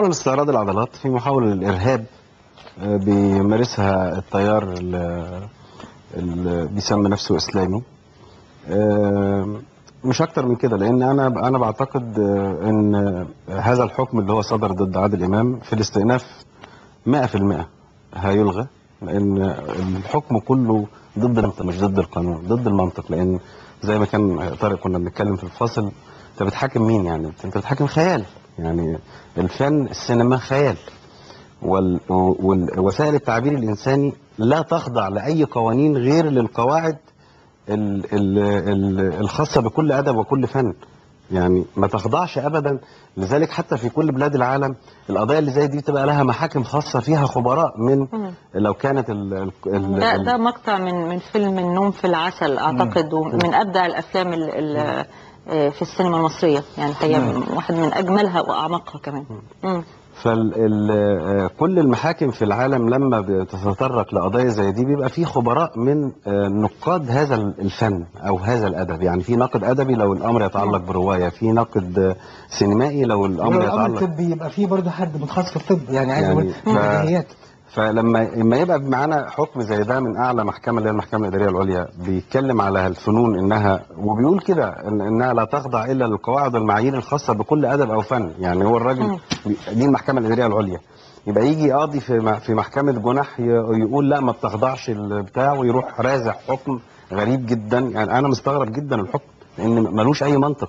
محاولة استعراض العضلات في محاولة للإرهاب آه، بيمارسها التيار اللي بيسمي نفسه إسلامي. آه، مش أكتر من كده لأن أنا أنا بعتقد آه، إن هذا الحكم اللي هو صدر ضد عادل إمام في الاستئناف 100% هيلغى لأن الحكم كله ضد المنطق مش ضد القانون ضد المنطق. لأن زي ما كان طارق كنا بنتكلم في الفاصل أنت بتحاكم مين يعني؟ أنت بتحاكم خيال. يعني الفن السينما خيال. ووسائل التعبير الإنساني لا تخضع لأي قوانين غير للقواعد ال- ال- ال- الخاصة بكل أدب وكل فن. يعني ما تخضعش أبدا. لذلك حتى في كل بلاد العالم القضايا اللي زي دي تبقى لها محاكم خاصة فيها خبراء من. لو كانت ال ال ال ده ده مقطع من من فيلم النوم في العسل أعتقد ومن أبدع الأفلام ال ال في السينما المصرية. يعني هي واحد من أجملها وأعمقها كمان. فكل المحاكم في العالم لما بتتطرق لقضايا زي دي بيبقى في خبراء من آه، نقاد هذا الفن أو هذا الأدب. يعني في ناقد أدبي لو الأمر يتعلق برواية في ناقد آه، سينمائي لو الأمر يتعلق طبي يبقى فيه برضه حد متخصص في الطب. يعني عايز يعني ف- فلما لما يبقى معانا حكم زي ده من أعلى محكمة اللي هي المحكمة الإدارية العليا بيتكلم على الفنون إنها وبيقول كده إن إنها لا تخضع إلا للقواعد والمعايير الخاصة بكل أدب أو فن. يعني هو الراجل. دي المحكمة الإدارية العليا. يبقى يجي قاضي في في محكمة جنح ي- يقول لا ما بتخضعش البتاع ويروح رازع حكم غريب جدا. يعني أنا مستغرب جدا الحكم لأن ملوش أي منطق.